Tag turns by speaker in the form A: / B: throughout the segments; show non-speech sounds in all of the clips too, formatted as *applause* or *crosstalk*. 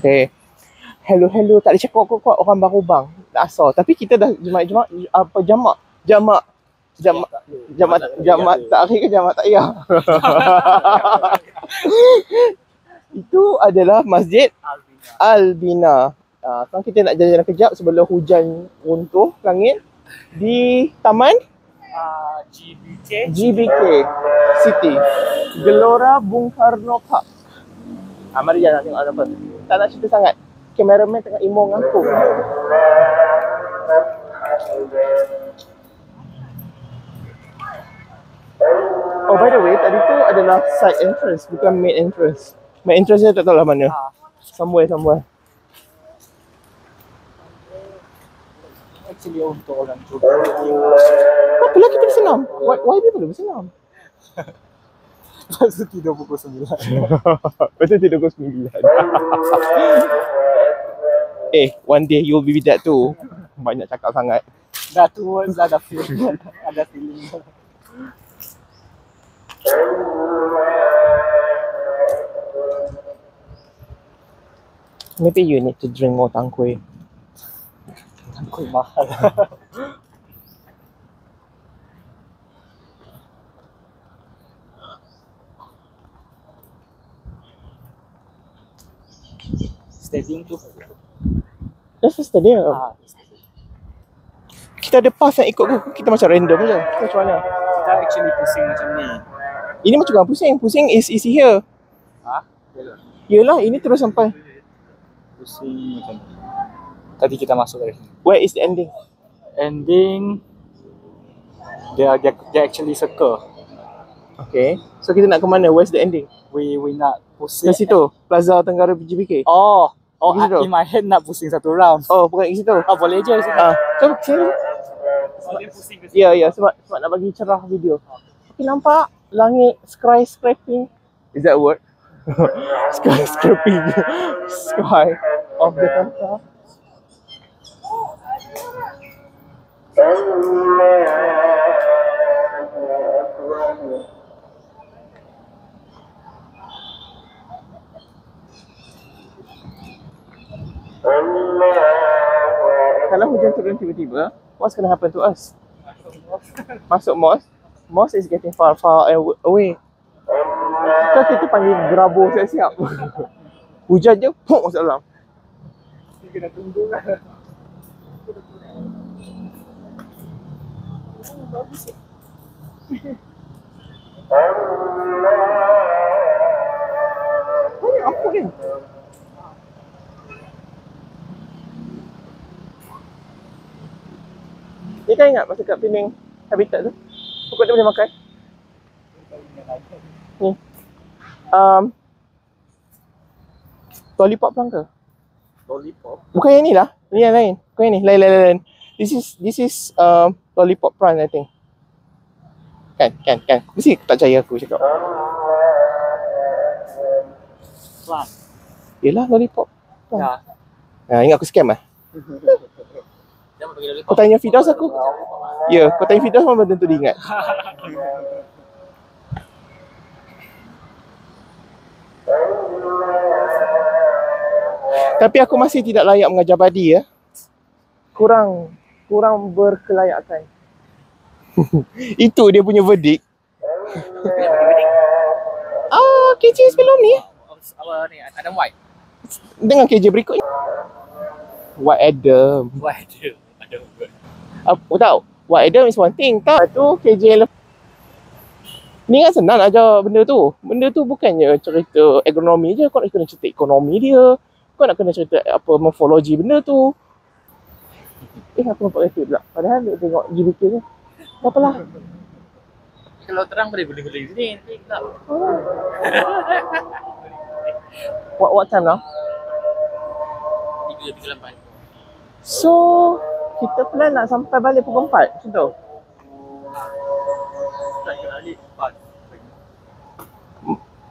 A: Okay. Hello, hello. Tak ada cakap kuat-kuat orang baru bang. Tak asal. Tapi kita dah jamak-jamak, apa jamak? Jamak. Jamak. Jamak, jamak tak akhir ke jamak tak ya? *laughs* Itu adalah Masjid Albina. Uh, sekarang kita nak jalan-jalan kejap sebelum hujan runtuh langit di Taman
B: Uh, GBK.
A: GBK City. Gelora Bung Karno Park. Ah, mari jalan tengok ada apa. Tak nak cerita sangat. Kameraman tengah imo dengan aku. Oh by the way, tadi tu adalah side entrance, bukan main entrance. Main entrance saya tak tahu lah mana.
B: Ah.
A: Somewhere, somewhere.
B: Actually untuk orang juga.
A: Apa lah kita bersenam? Why, why people bersenam? *laughs*
B: Lepas tu tidur pukul 9.
A: Betul tidur pukul 9. eh, one day you'll be with that too. Banyak cakap sangat.
B: Dah tua, dah ada feeling. ada feeling.
A: Maybe you need to drink more tang kueh.
B: Kuih mahal. Stadium tu.
A: That's dia.
B: Ah,
A: Kita ada pass yang ikut ke? Kita macam random je. Kita macam mana?
B: kita actually pusing macam ni.
A: Ini macam bukan pusing. Pusing is is here.
B: Ha?
A: Yelah, ini terus sampai.
B: Pusing macam ni. Tadi kita masuk dari sini.
A: Where is the ending?
B: Ending dia dia, dia actually circle.
A: Okay. So kita nak ke mana? Where's the ending?
B: We we nak
A: Ke
B: pusing.
A: situ. Plaza Tenggara GBK.
B: Oh, oh
A: Di situ?
B: in my head nak pusing satu round.
A: Oh, bukan kat situ.
B: Oh, boleh je.
A: Ah, cuba sini.
B: Ke
A: Ya, ya. Sebab sebab nak bagi cerah video. Okay, nampak langit sky scraping. Is that word? *laughs* sky scraping. sky of the Kanta. Kalau hujan turun tiba-tiba, what's going to happen to us? Masuk mosque. Mosque is getting far, far away. Kan kita panggil gerabur siap-siap. *laughs* Hujan je, puk masuk dalam.
B: Kena tunggu lah.
A: Banyak apa kan? Ni kan ingat masa kat Pening Habitat tu? Pokok dia boleh makan. Ni. Um, lollipop plant ke?
B: Lollipop.
A: Bukan yang ni lah. Ni yang lain. Bukan yang ni. Lain, lain, lain. This is, this is um, lollipop plant I think. Kan, kan, kan. Mesti tak percaya aku cakap.
B: Plant.
A: Yelah lollipop.
B: Ya.
A: Ha, ingat aku scam *laughs* lah. Kau tanya Fidaus aku. Ya, kau tanya Fidaus memang tentu dia ingat. Tapi aku masih tidak layak mengajar badi ya. Kurang kurang berkelayakan. *laughs* Itu dia punya verdict. Ah, KJ sebelum ni
B: Apa ni? Adam White.
A: dengan KJ berikutnya. White Adam.
B: White dia. Adam White.
A: Apa tahu? White Adam is one thing. Tak tu KJ yang Ni kan senang nak ajar benda tu. Benda tu bukannya cerita agronomi je. Kau nak kena cerita ekonomi dia. Kau nak kena cerita apa morfologi benda tu. Eh aku nampak itu pula. Padahal dia tengok GBK ni. Tak apalah.
B: Kalau terang boleh boleh boleh sini. Nanti gelap.
A: What, what time now?
B: Tiga tiga lapan.
A: So, kita plan nak sampai balik pukul 4 macam tu.
B: Tak.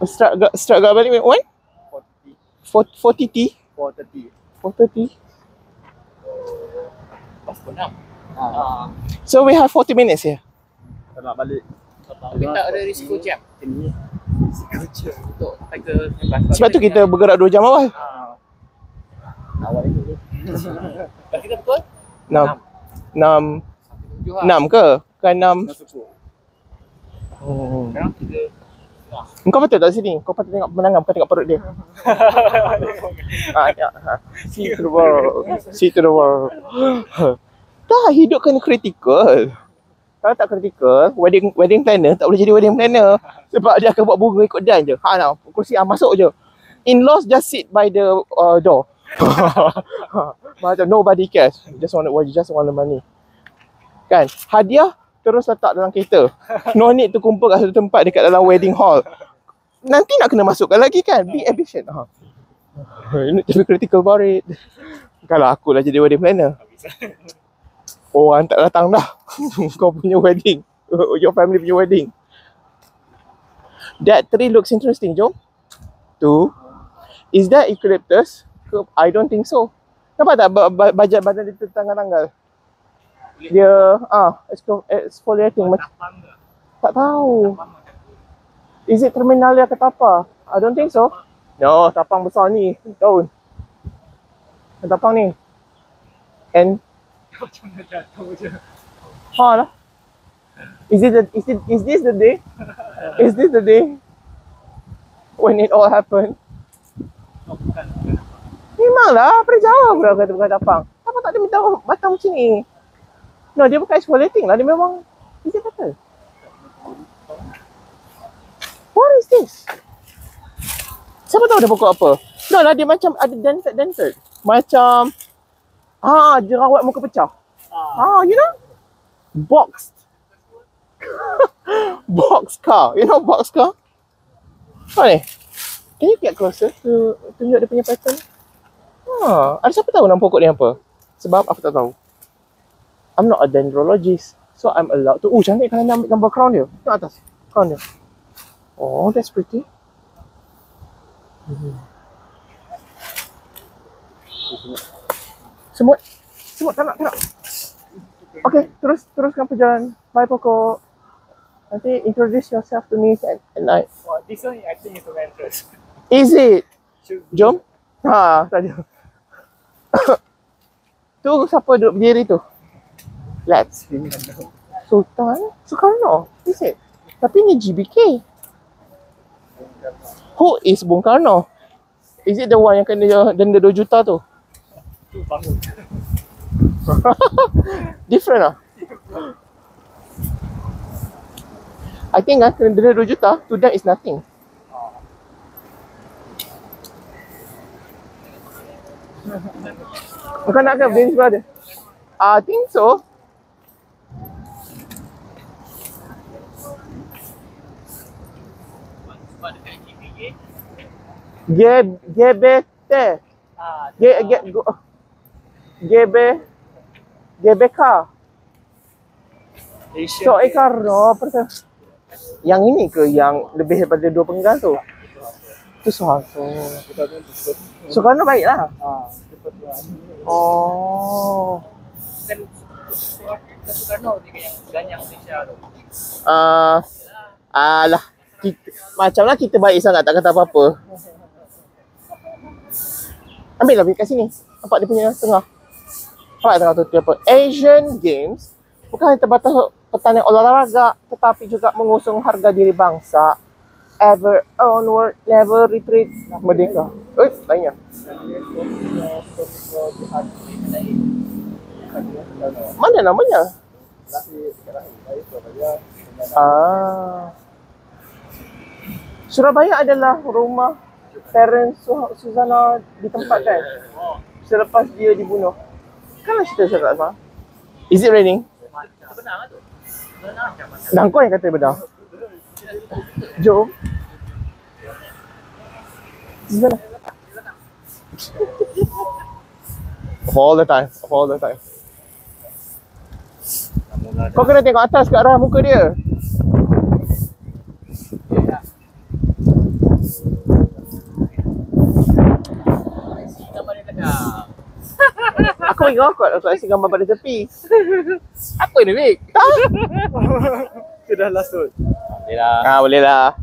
A: Start agak start agak balik when?
B: Forty.
A: 4 4 T.
B: Four thirty.
A: 4:30.
B: Pas pun enam. Ah.
A: So we have 40 minutes here.
B: Tak nak balik. Tapi tak ada risiko jam. Ini risiko jam untuk
A: Sebab tu kita bergerak 2 jam awal.
B: Ah. Awal itu tu. Dan kita betul?
A: Enam. Enam.
B: Tujuh lah.
A: Enam ke? Bukan enam.
B: Enam kita
A: Kau patut tak sini? Kau patut tengok pemandangan bukan tengok perut dia. *laughs* ah, ya. ha. See to the world. See to the world. *gasps* Dah hidup kena critical. Kalau tak critical, wedding wedding planner tak boleh jadi wedding planner. Sebab dia akan buat bunga ikut dan je. Ha nah, kursi ah masuk je. In-laws just sit by the uh, door. *laughs* Macam nobody cares. Just want the just want the money. Kan? Hadiah terus letak dalam kereta. No need to kumpul kat satu tempat dekat dalam wedding hall. Nanti nak kena masukkan lagi kan? Be efficient. Ha. *laughs* To be critical about it. Kalau aku lah jadi wedding planner. Orang tak datang dah. *laughs* Kau punya wedding. Your family punya wedding. That tree looks interesting, jom. Two. Is that eucalyptus? Ke- I don't think so. Nampak tak ba- ba- bajet badan dia tertanggal-tanggal? Dia ah exfol- exfoliating macam tak tahu. Is it terminalia ke apa? I don't think so. No, tapang besar ni. Daun. Tapang ni. And
B: macam nak jatuh je.
A: ha lah. Is it the, is it is this the day? Is this the day when it all happened?
B: Oh, bukan.
A: Memanglah, pada aku dah kata bukan tapang. Tapang tak ada minta batang macam ni. No, dia bukan exfoliating lah. Dia memang, it better? What is this? Siapa tahu dia pokok apa? No lah, dia macam ada dented-dented. Macam, ah, jerawat muka pecah. Ah, you know? Boxed. *laughs* box car. You know box car? Apa ni? Can you get closer to tunjuk dia punya pattern? Ha, ada siapa tahu nama pokok ni apa? Sebab aku tak tahu. I'm not a dendrologist. So I'm allowed to. Oh, cantik kalau nak ambil gambar crown dia. Tengok atas. Crown dia. Oh, that's pretty. Hmm. Semut. Semut tak nak, tak nak. Okay, terus teruskan perjalanan. Bye pokok. Nanti introduce yourself to me at, at night.
B: Oh, this one I think is entrance.
A: Is it? Jom. Ha, tadi. Tu siapa duduk berdiri tu? Let's see. Sultan Soekarno. Is it? Tapi ni GBK. Who is Bung Karno? Is it the one yang kena denda 2 juta tu? *laughs* Different lah. I think ah, kena denda 2 juta, to them is nothing. Bukan nak ke berdiri sebelah dia? I think so.
B: Ah,
A: Ge ge go, GB GBK. So Karno persen. Yang ini ke yang lebih daripada dua penggal tu? Tu.
B: Kita tu betul.
A: Soekarno baik lah. Oh.
B: Kan Soekarno dia yang ganyang Malaysia tu.
A: Ah, alah. Kita, macam lah kita baik sangat tak kata apa-apa. Ambil lah kat sini. Nampak dia punya tengah. Nampak tengah tu apa? Asian Games bukan hanya terbatas pertandingan olahraga tetapi juga mengusung harga diri bangsa. Ever onward, never retreat. Merdeka. Eh, lainnya. Mana namanya? Ah. Surabaya adalah rumah parents Su- Suzana ditempatkan selepas dia dibunuh. Kan cerita cakap apa? Is it raining? Dah kau yang kata benar. Jom. Suzana. Of all the time. Of all the time. Kau kena tengok atas kat arah muka dia. Aku kau aku kasi gambar pada tepi. Apa ni, Vic? Tak?
B: Sudah last tu. Boleh lah.
A: Ah, boleh lah.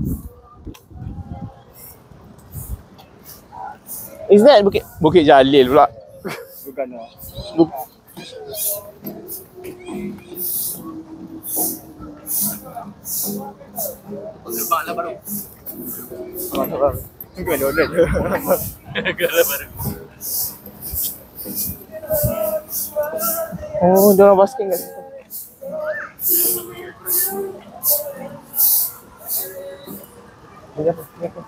A: Is that Bukit Bukit Jalil pula?
B: Bukan lah.
A: Bu-
C: Gerbang lah baru.
B: Bukan *laughs* donat je.
C: Gerbang baru.
A: Oh, dia orang basking kat situ. Apa? Ini apa?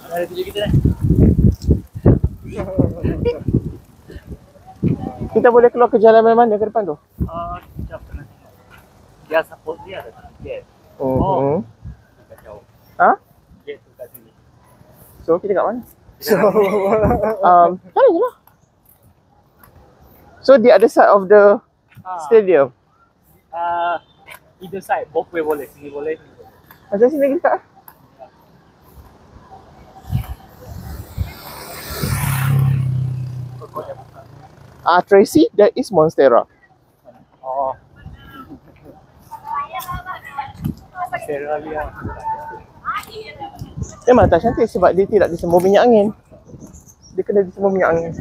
C: Mana ada tujuh kita dah?
A: Kita boleh keluar ke jalan mana-mana ke depan tu?
C: Ah, sekejap kena tengok. Dia support dia ada gate.
A: Mhm.
C: Kacau.
A: Ha?
C: Gate tu kat sini.
A: So, kita kat mana?
B: So, *laughs*
A: Um, sana je lah. So, the other side of the
C: Ah,
A: stadium.
C: Ah, either side, both way boleh. Sini boleh, sini boleh.
A: Macam sini kita. Ah, Tracy, that is Monstera.
C: Oh. Sarah dia.
A: Memang tak cantik sebab dia tidak disembur minyak angin. Dia kena disembur minyak angin.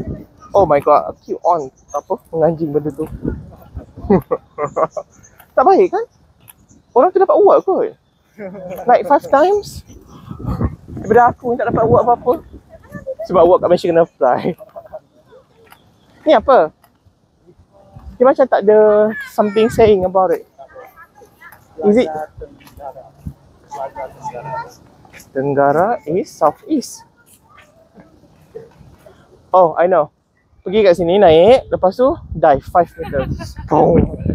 A: Oh my god, keep on. Apa? Menganjing benda tu. *laughs* tak baik kan? Orang tu dapat award kot. *laughs* Like five times. Daripada aku yang tak dapat award apa-apa. Sebab award kat Malaysia kena fly. Ni apa? Dia macam tak ada something saying about it. Is it.
C: Tenggara
A: is southeast. Oh, I know. Pergi kat sini naik, lepas tu dive 5 meters. Boom.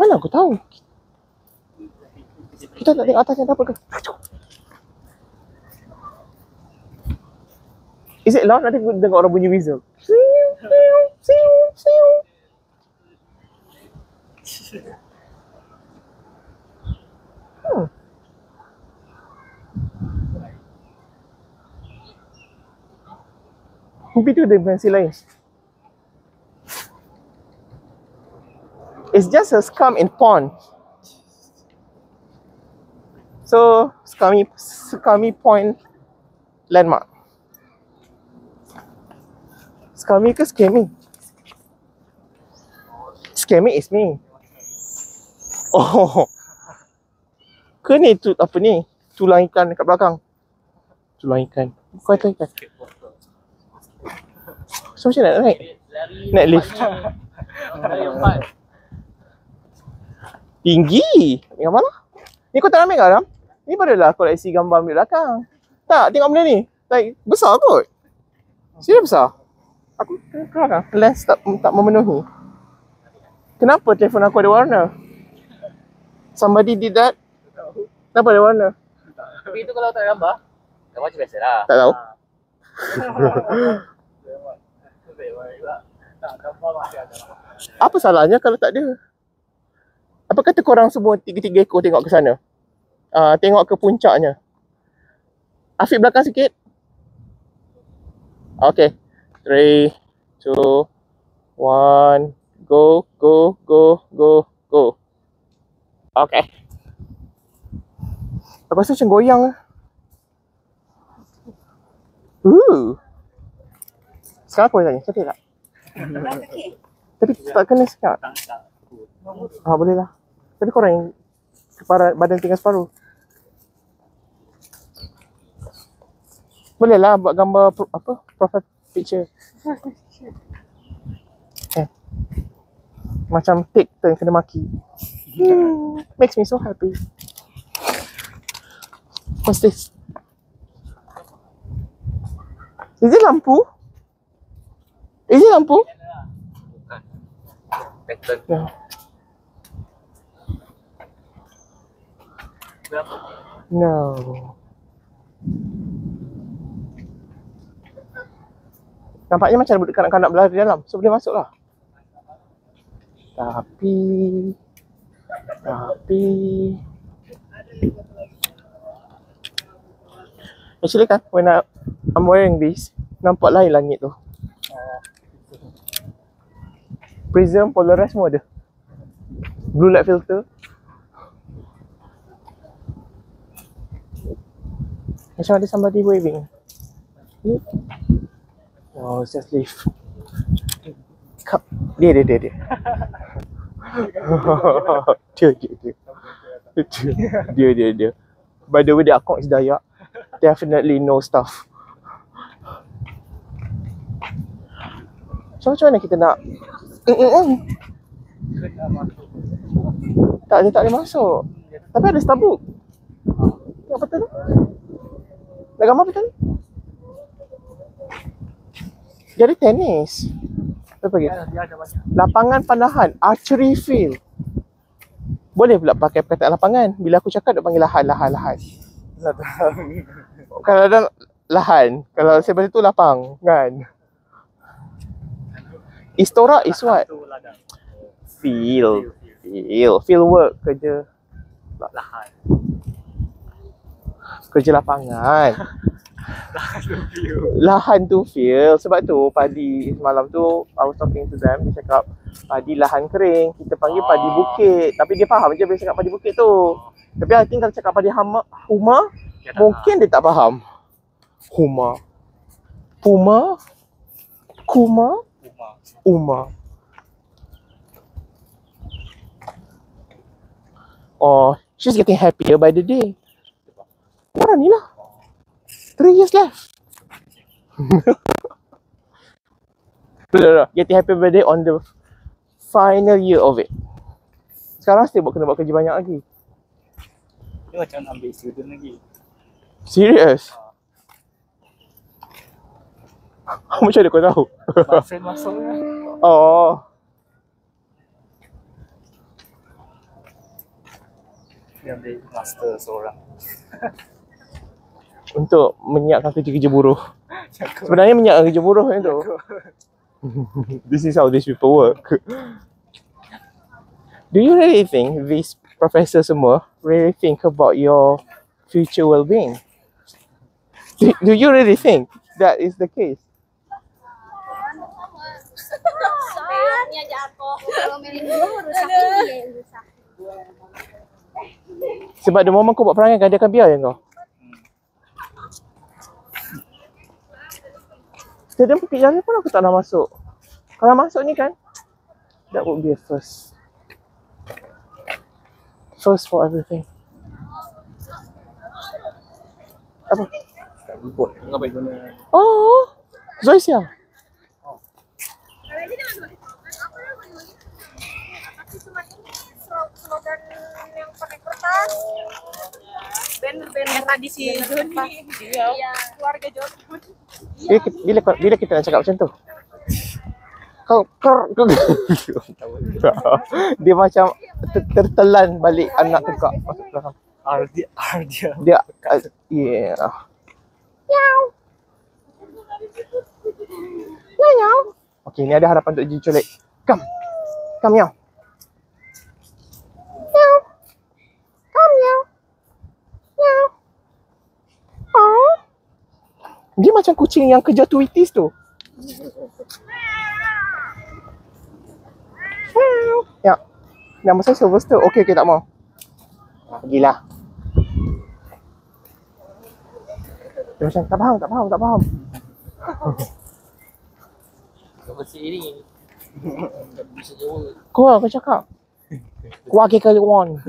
A: Mana aku tahu? Kita nak tengok atasnya apa ke? Is it loud? Nanti aku dengar orang bunyi whistle. Siu, siu, siu, siu. Hmm. Mungkin tu ada dimensi lain. It's just a scum in pond. So, Scummy, Scummy Point landmark. Scummy ke scammy? Scammy is me. Oh. Ke ni tu apa ni? Tulang ikan dekat belakang. Tulang ikan. Kau tulang ikan. So macam nak naik?
C: Lari
A: Naik lift.
C: Lari empat.
A: Tinggi. Yang mana? Ni kau tak ambil garam? Ni barulah koleksi gambar ambil belakang. Tak, tengok benda ni. Like, besar kot. Serius besar. Aku ke belakang. Lens tak, tak memenuhi. Kenapa telefon aku ada warna? Somebody did that? Kenapa ada warna?
C: Tapi itu kalau tak ada gambar, gambar macam biasa lah.
A: Tak tahu. *laughs*
C: Ada.
A: Apa salahnya kalau tak ada? Apa kata korang semua tiga-tiga ekor tengok ke sana? Uh, tengok ke puncaknya. Afiq belakang sikit. Okay. Three, two, one, go, go, go, go, go. Okay. Aku rasa macam goyang lah. Ooh. Sekarang aku boleh tanya, cantik tak? Tapi tak kena sekat. Ah boleh lah. Tapi korang yang kepala badan tinggal separuh. Boleh lah buat gambar pro, apa profile picture. Eh. Macam take turn kena maki. Hmm, makes me so happy. What's this? Is it lampu? Is it lampu?
C: Pattern.
A: No. No. Nampaknya macam ada kanak-kanak berlari dalam. So boleh masuk lah. Tapi... Tapi... Actually kan, when I, I'm wearing this, nampak lain langit tu. Prism, Polaris semua ada. Blue light filter. Macam ada somebody waving. Oh, it's just leave. Kap. Dia, dia, dia, dia. *laughs* dia, dia, dia. Dia, dia, dia. By the way, the akong is Dayak. Definitely no stuff. So, macam mana kita nak. Tak, dia tak boleh masuk. Tapi ada Starbucks. Tengok betul tu. Dah gambar betul ni. Dia ada tenis. Apa lagi?
C: Dia, dia ada banyak.
A: Lapangan panahan. Archery field. Boleh pula pakai perkataan lapangan. Bila aku cakap, dia panggil lahan, lahan, lahan. Kalau ada lahan. Kalau saya tu lapang. Kan? Istora is what? Field. Field. Field work. Kerja.
C: Lahan.
A: Kerja lapangan. *laughs*
C: Lahan tu
A: lahan field. Sebab tu padi semalam tu I was talking to them. Dia cakap padi lahan kering. Kita panggil padi
C: Oh.
A: bukit. Tapi dia faham je bila cakap padi bukit tu. Tapi I think kalau cakap padi hama, huma
C: Dia tak
A: mungkin dia tak faham. Huma. Puma. Kuma.
C: Rumah.
A: uma. Oh she's getting happier by the day Orang ni lah Three years left No, no, no. Getting happy birthday on the final year of it. Sekarang still buat kena buat kerja banyak lagi.
C: Dia macam nak ambil student lagi.
A: Serious? *laughs* Macam mana kau tahu?
C: Friend masuk kan.
A: oh.
C: Dia ambil master seorang. *laughs*
A: Untuk menyiapkan kerja-kerja buruh. Sebenarnya menyiapkan kerja buruh yang tu. *laughs* this is how these people work. Do you really think these professors semua really think about your future well-being? Do, do you really think that is the case? Sebab the moment kau buat perangai kan dia akan biar je kau. Stadium Bukit Jalil pun aku tak nak masuk. Kalau masuk ni kan, that would be a first. First for everything. Apa? Oh, Zoe siang.
D: slogan kertas. Band-band yang tadi si Joni. Iya. Keluarga Joni.
A: Bila, kita- bila, bila kita nak cakap macam tu? Kau, kau, kau. *laughs* dia macam ter- tertelan balik anak tekak masuk belakang.
C: Ardia Ardia.
A: Dia, uh, yeah. Meow. Meow. Okay, ni ada harapan untuk Ji culik. Come. Come, meow. Meow. Come, meow. Meow. Oh. Dia macam kucing yang kejar Tweeties tu. Ya. Nama saya Sylvester. Okey, okey, tak mau. Pergilah. Dia macam tak faham, tak faham, tak faham. *laughs* Kau lah, kau cakap. Wage kali one.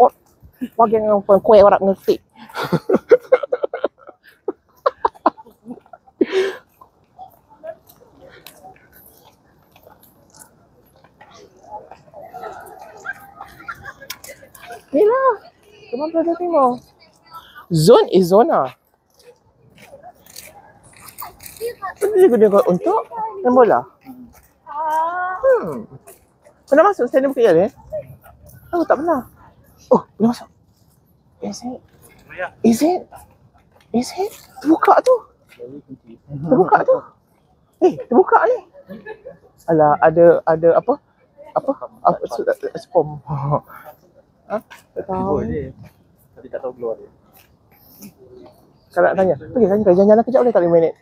A: Oh, wage ng kuih orang ngerti. Gila. Cuma berada timur. Zone is zona. Apa dia guna untuk main bola? Hmm. Pernah masuk stadium Bukit Jalil? Aku tak pernah. Oh, pernah masuk. Is it?
C: Ya.
A: Is it? Is it? Terbuka tu. Terbuka tu. Eh, terbuka ni. Alah, ada ada apa? Apa? Apa? Spom. *laughs* Ha? Tak tahu.
B: Tapi tak tahu keluar dia.
A: Kalau nak tanya, pergi tanya jalan-jalan kejap boleh tak 5 minit?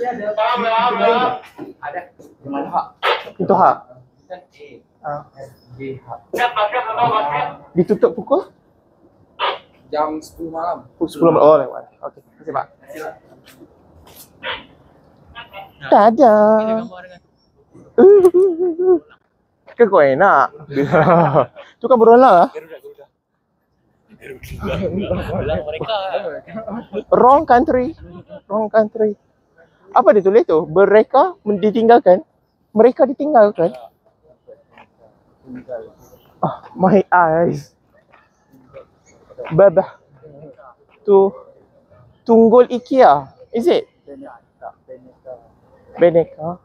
B: Bolehnya.
A: Pintu hak. Ah. Ditutup pukul?
B: Jam 10 malam.
A: Pukul 10 malam. Oh, lewat. Okey, terima kasih Pak. Tak ada. Kan kau enak. tu kan berolah.
C: Belah mereka.
A: Wrong country. Wrong country. Apa dia tulis tu? Mereka ditinggalkan. Mereka ditinggalkan. Ah, my eyes. Babah. Tu Tunggul IKEA. Is it? Beneka.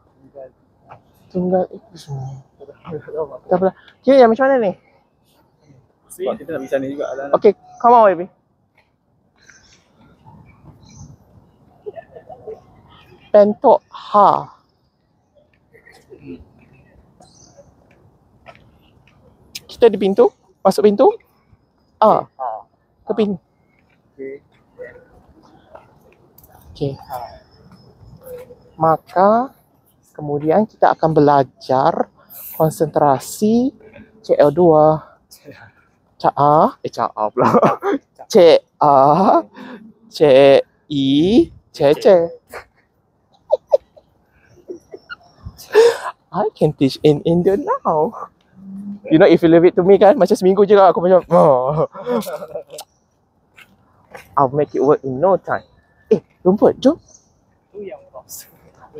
A: Tunggal IKEA. Tak apa. Kira yang macam mana ni?
B: Kita nak pergi sana juga lah.
A: Okay, come on baby. Pentok ha. Kita di pintu? Masuk pintu? Ah. Ke pintu? Okay. Maka kemudian kita akan belajar konsentrasi CL2 CA eh CA pula CA C I I can teach in Indian now. You know if you leave it to me kan macam seminggu je lah aku macam oh. I'll make it work in no time. Eh, rumput, jom.
C: Tu yang boss.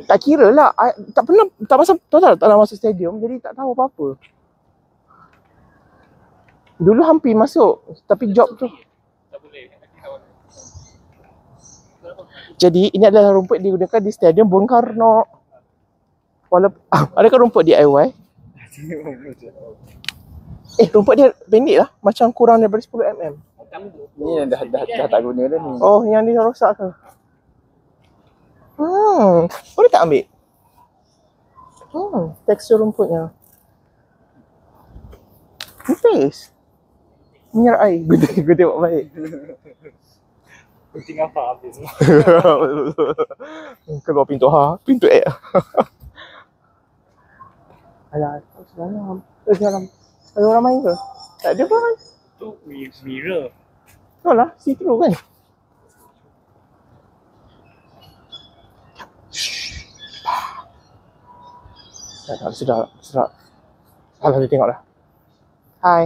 A: Tak kira lah. I, tak pernah, tak masuk, tak tahu tak pernah masuk stadium. Jadi tak tahu apa-apa. Dulu hampir masuk. Tapi job tu.
C: Tak.
A: Jadi ini adalah rumput digunakan di stadium Bung Karno. Walaupun, ah, *coughs* adakah rumput DIY? *laughs* Eh, rumput dia pendek lah. Macam kurang daripada 10 mm.
B: Ni yang dah, dah, dah tak guna dah ni.
A: Oh, yang dia rosak ke? Hmm, boleh tak ambil? Hmm, tekstur rumputnya. Nipis. Minyak air. Gue tengok, gue tengok baik.
C: Penting apa habis semua. *laughs*
A: Keluar pintu ha, pintu A. *laughs* Alah, dalam. Eh, dalam. Ada orang main ke? Tak ada pun kan?
C: Tu mi- mirror.
A: Tak lah, see through kan? Dah, dah, sudah, sudah. Alah, dia tengok dah. Hai.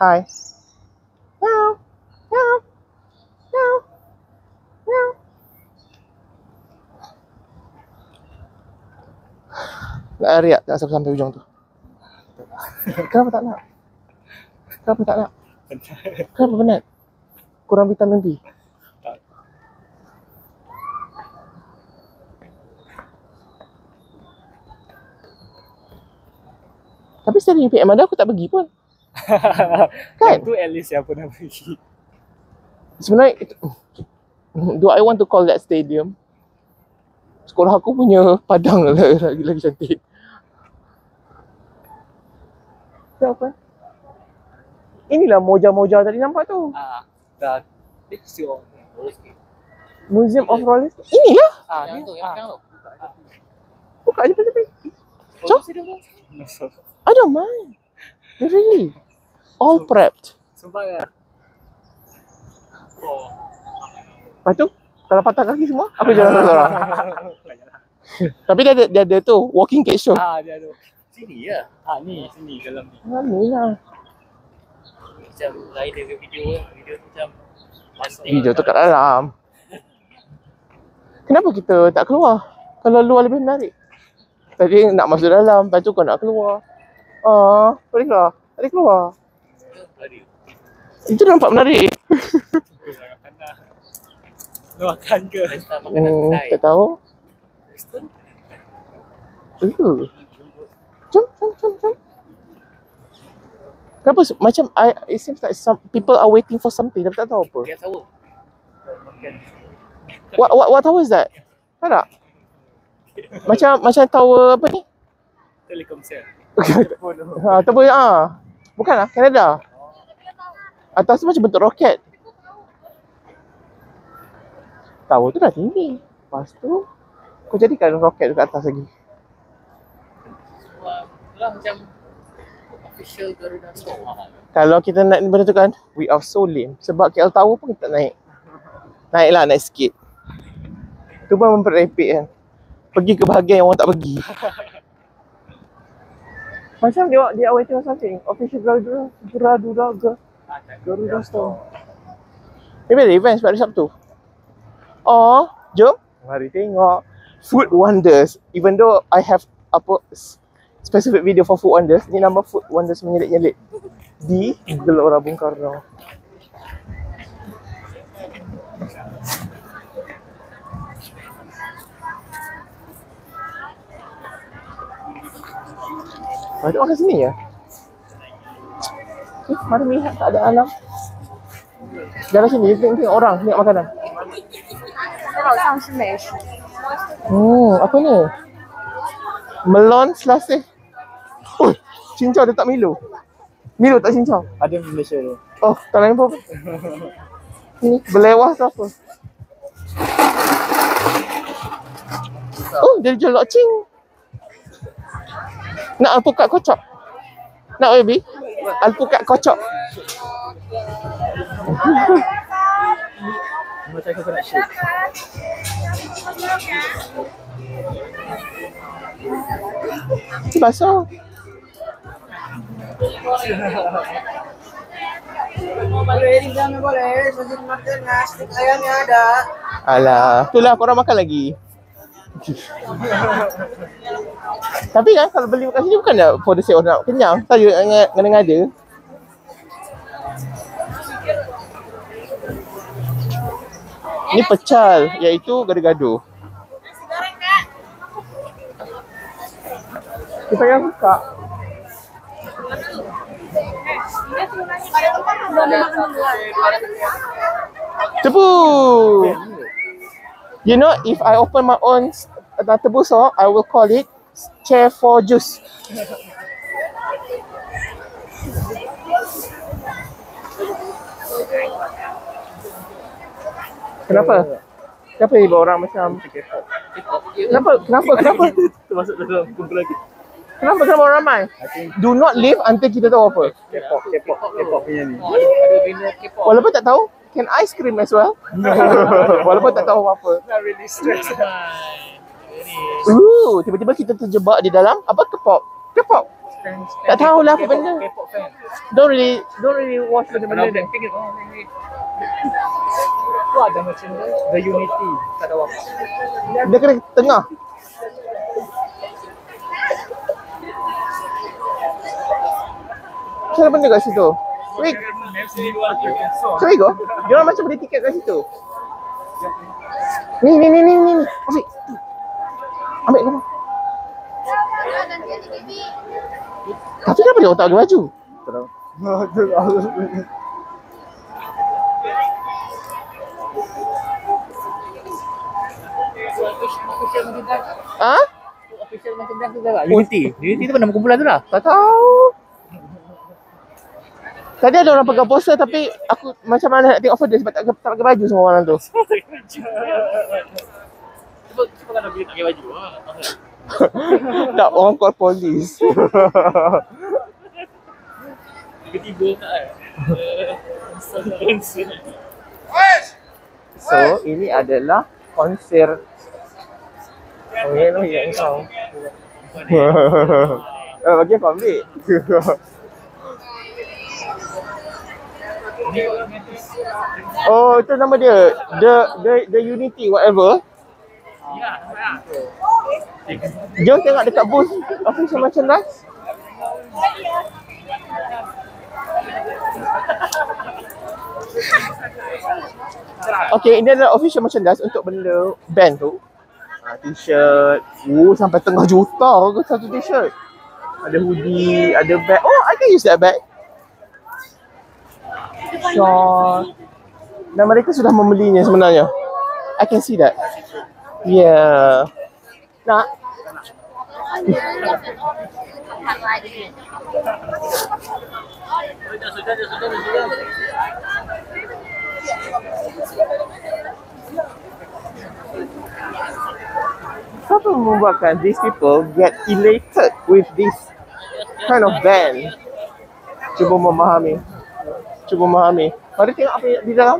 A: Hai. Nak riak tak sampai sampai hujung tu. Kenapa tak nak? Kenapa tak nak? Kenapa penat? Kurang vitamin B. Tapi stadium PM ada aku tak pergi pun. *laughs* Kan?
C: Tu at least siapa nak pergi.
A: Sebenarnya itu, do I want to call that stadium? Sekolah aku punya padang lagi, *laughs* lagi, lagi cantik. Siapa? Inilah moja-moja tadi nampak tu.
C: Ah, dah. It's your.
A: Museum of Roller Skate. Inilah.
C: Ah, ni tu yang pegang tu.
A: Buka je tepi. Jom.
C: Masuk.
A: I don't mind. Really. All prepped.
C: Sumpah? Oh.
A: Lepas tu, kalau patah kaki semua, aku jalan seorang. Tapi dia ada, dia ada tu, walking cage show.
C: Ah, dia ada. Sini ya? Ah, ni. Sini dalam ni.
A: Ah, ni lah.
C: Macam lain dari video Video tu macam plastik.
A: Video tu kat dalam. Kenapa kita tak keluar? Kalau luar lebih menarik. Tadi nak masuk dalam, lepas tu kau nak keluar. Ah, boleh keluar? Boleh keluar. Itu nampak menarik.
C: Aku sangat panas. Lu makan ke?
A: Hmm, tak tahu. Uh. Jom, jom, jom, jom. Kenapa macam I, it seems like some people are waiting for something tapi tak tahu apa.
C: Tahu.
A: What what what tower is that? Tahu tak? Macam macam tower apa ni?
C: Telkomsel.
A: ha, *laughs* tower ah. Bukan lah, Canada. Atas tu macam bentuk roket. Tower tu dah tinggi. Lepas tu kau jadikan roket dekat atas lagi.
C: Itulah macam official Garuda Store.
A: Kalau kita nak benda tu kan, we are so lame. Sebab KL Tower pun kita tak naik. Naik lah, naik sikit. Tu pun memperepek kan. Pergi ke bahagian yang orang tak pergi. *laughs* Macam dia dia waiting for something. Official Garuda, Garuda, Garuda, Garuda Store. Maybe ada event sebab hari Sabtu. Oh, jom. Mari tengok. Food Wonders. Even though I have apa specific video for Food Wonders. Ni nama Food Wonders menyelit-nyelit di Gelora Bung Karno. Ada orang sini ya? Eh, mari melihat tak ada alam? Jalan sini, tengok-tengok orang, tengok makanan. Hmm, apa ni? Melon selasih. Cincau dia tak Milo. Milo tak cincau.
B: Ada Malaysia tu.
A: Oh, tak lain apa. Ni, belewah ke apa? Oh, dia jual lokcing. Nak alpukat kocok? Nak baby? Alpukat kocok. *laughs*
B: Macam kau nak shake.
A: Basuh.
E: Boleh, tinggal boleh. Masjid makan nasi ayamnya ada.
A: Alah, itulah korang makan lagi. Tapi kan kalau beli kat sini bukan nak for the sake of nak kenyang. Saya dengan dengan ada. Ni pecal iaitu gado-gado. Kita yang buka. Tebu. You know, if I open my own uh, tebu saw, I will call it chair for juice. Kenapa? Kenapa ni orang macam Kenapa? Kenapa? Kenapa? *laughs*
B: Termasuk dalam kumpulan kita.
A: Kenapa kenapa orang ramai? Do not leave until kita tahu apa.
B: K-pop, K-pop, K-pop punya ni.
C: Ada ada.
A: Walaupun tak tahu, can I scream as well? *laughs* Walaupun tak tahu apa.
B: Not really stress.
C: Ni.
A: Ooh, tiba-tiba kita terjebak di dalam apa K-pop. K-pop. Tak tahulah apa benda.
C: K-pop fan.
A: Don't really don't really watch benda-benda ni.
C: Blackpink oh. Tu ada macam tu, The Unity. Tak tahu apa.
A: Dia kena tengah. Mana benda kat situ? Wait, so we go. Dia macam beli tiket kat situ. Ni ni ni ni ni. Afiq. Ambil kamu. Tapi kenapa dia orang tak pakai baju?
B: Tak tahu.
A: Ha?
C: Official macam dah tu dah. Unity. Unity tu nama kumpulan tu lah.
A: Tak tahu. Tadi ada orang pegang poster tapi aku macam mana nak tengok further sebab tak, tak pakai baju semua orang tu. *laughs*
C: Cuba cuba kalau dia tak pakai baju. ah.
A: tak, orang call polis. *laughs*
C: Tiba-tiba tak eh. *laughs* Konsen.
A: so, ini adalah konser. Oh, ya, no, ya, kau. Eh, bagi aku ambil. Oh, itu nama dia. The the the Unity whatever. Jom tengok dekat booth official merchandise. Okay, ini adalah official merchandise untuk benda band tu. Ha, t-shirt. Oh, sampai tengah juta ke satu t-shirt. Ada hoodie, ada bag. Oh, I can use that bag. Shawl. Dan mereka sudah membelinya sebenarnya. I can see that. Yeah. Nak? Siapa membuatkan these people get elated with this kind of band? Cuba memahami. Cuba memahami. Mari tengok apa di dalam.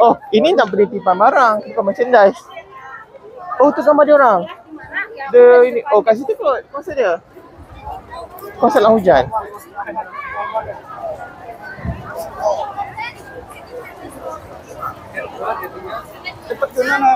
A: Oh, ini nak penitipan barang, bukan merchandise. Oh, tu gambar dia orang. Dia ini, oh kat situ kot, kuasa dia. Kuasa dalam hujan.
B: Cepat ke mana?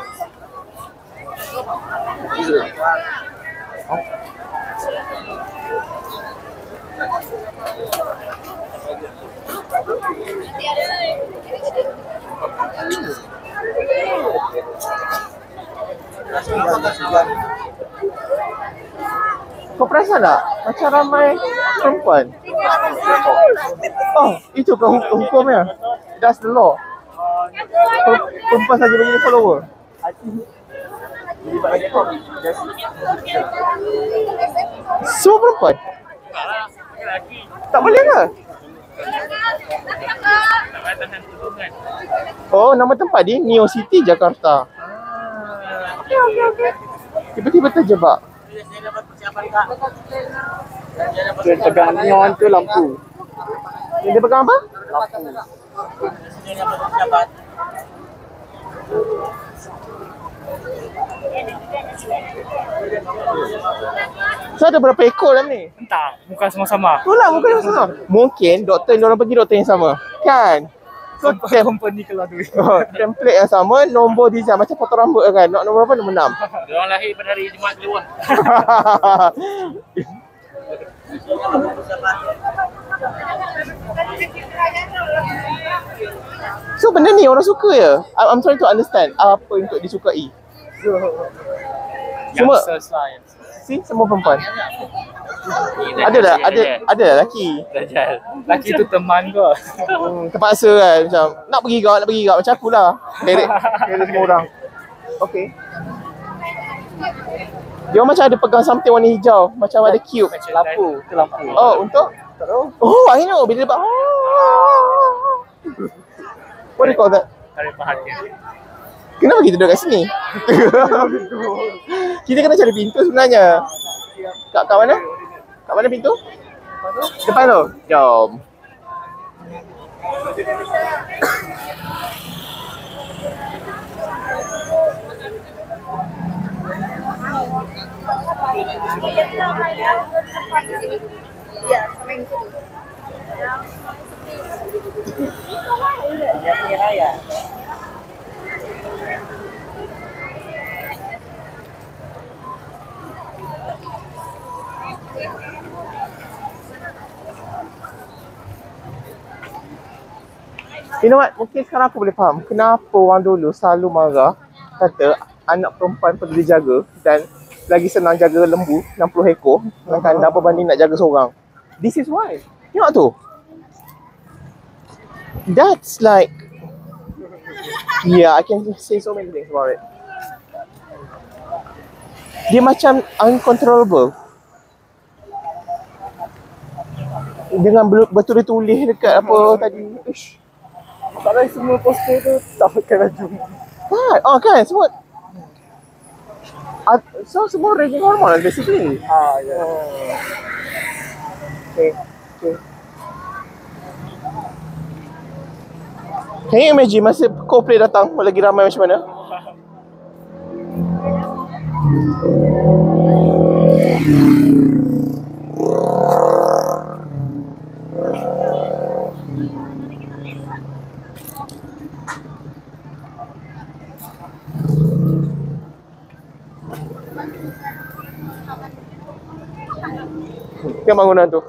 A: Kau perasan tak? Macam ramai perempuan. Oh, itu ke hukum hukumnya? That's the law. Per- Perempuan saja bagi follower. Semua perempuan? Tak boleh ke? Oh, nama tempat ni Neo City Jakarta. Okey, okey, okey. Tiba-tiba terjebak.
C: Dia pegang neon tu lampu.
A: Dia pegang apa? So ada berapa ekor dalam ni?
C: Entah, bukan sama-sama.
A: Itulah bukan yang sama. Mungkin doktor yang orang pergi doktor yang sama. Kan? So tem-
C: Company keluar duit.
A: oh, template yang sama, nombor design macam potong rambut kan. Nak nombor berapa? Nombor 6.
F: Dia orang lahir pada hari Jumaat keluar. *laughs*
A: so benda ni orang suka ya. I'm trying to understand apa yang untuk disukai. Semua
C: Youngsters lah.
A: see semua perempuan. Ada tak? Ada ada lelaki.
F: Dajjal.
C: Laki tu teman kau.
A: Hmm, terpaksa kan macam nak pergi kau, nak pergi kau macam aku lah. Direct *laughs* direct semua orang. Okay. Dia macam ada pegang something warna hijau, macam ada cube.
C: Lampu, tu lampu.
A: Oh, untuk? Tak tahu. Oh, I know. Bila dia buat *laughs* What do you call that?
C: Tarik perhatian.
A: Kenapa kita duduk kat sini? *laughs* kita kena cari pintu sebenarnya. Kat, kat mana? Kat mana pintu? Depan tu? Jom. You know what? Mungkin sekarang aku boleh faham kenapa orang dulu selalu marah kata anak perempuan perlu dijaga dan lagi senang jaga lembu 60 ekor dengan kandang berbanding nak jaga seorang. This is why. Tengok tu. That's like Yeah, I can say so many things about it. Dia macam uncontrollable. Dengan bel- bertulis-tulis dekat apa tadi. Ish.
C: Kalau semua poster tu tak pakai baju.
A: Kan? Oh kan, semua Ah, So semua raging hormone basically.
C: Ah, ya.
A: Okay. Okay. Can you imagine masa Coldplay datang lagi ramai macam mana? *laughs* Kan bangunan tu?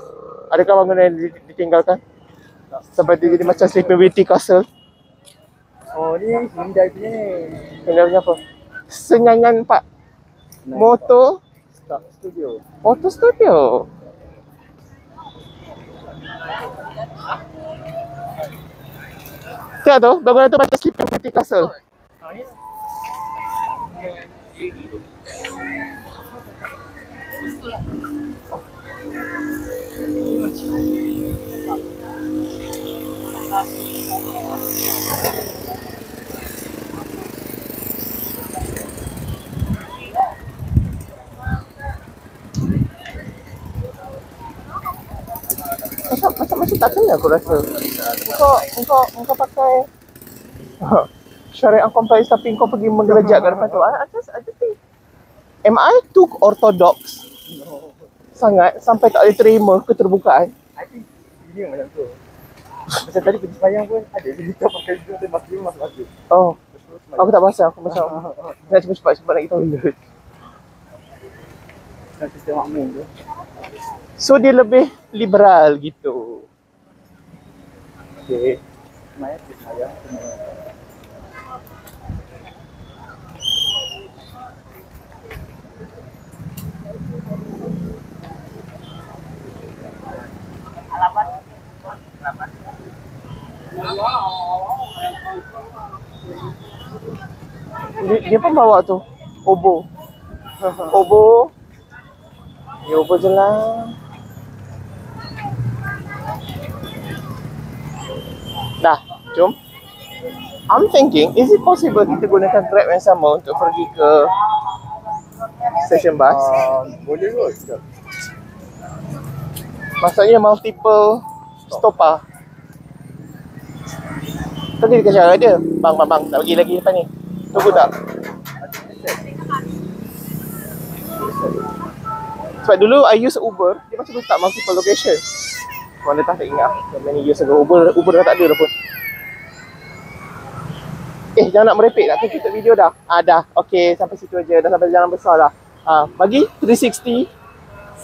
A: Adakah bangunan yang di- ditinggalkan? Sampai dia jadi macam Sleeping Beauty Castle?
B: Oh ni Hyundai punya ni.
A: Hyundai punya apa? Senyangan Pak. Motor.
B: Studio.
A: Motor studio. Tengok tu, bangunan tu macam Sleeping Beauty Castle. Macam, macam, macam tak kena aku rasa. Engkau, engkau, engkau pakai *laughs* syariah compliance tapi engkau pergi menggerejak kat depan tu. I, I just, I just think, am I too orthodox sangat sampai tak boleh terima keterbukaan?
B: I think ini macam tu. Macam tadi pergi semayang pun ada dia kita pakai tu dia masuk dia masuk masuk.
A: Oh, aku tak pasal. Aku macam *laughs* nak cepat-cepat nak pergi toilet.
B: Nak sistem makmum tu.
A: So dia lebih liberal gitu.
B: Okay. Semayang pergi semayang.
A: Dia, dia pun bawa tu. Obo. Obo. Ya obo je lah. Dah, jom. I'm thinking, is it possible kita gunakan Grab yang sama untuk pergi ke station bus?
B: Uh, boleh kot.
A: Maksudnya multiple stopper. Tadi dia cara dia. Bang, bang, bang. Tak pergi lagi depan ni. Tunggu tak? Sebab dulu I use Uber, dia macam letak multiple location. Mana tak tak ingat How many years ago Uber, Uber dah tak ada dah pun Eh jangan nak merepek Nak tutup video dah Ah dah Okay sampai situ aja Dah sampai jalan besar dah ah, Bagi 360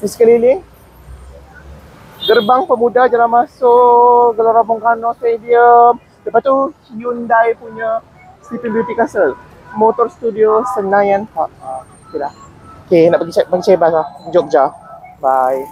A: Di sekeliling Gerbang pemuda jalan masuk Gelora Bung Karno Stadium Lepas tu Hyundai punya Sleeping Beauty Castle. Motor Studio Senayan Park. Ah, Okay dah Okay nak pergi cek pergi cek bas lah. Jogja. Bye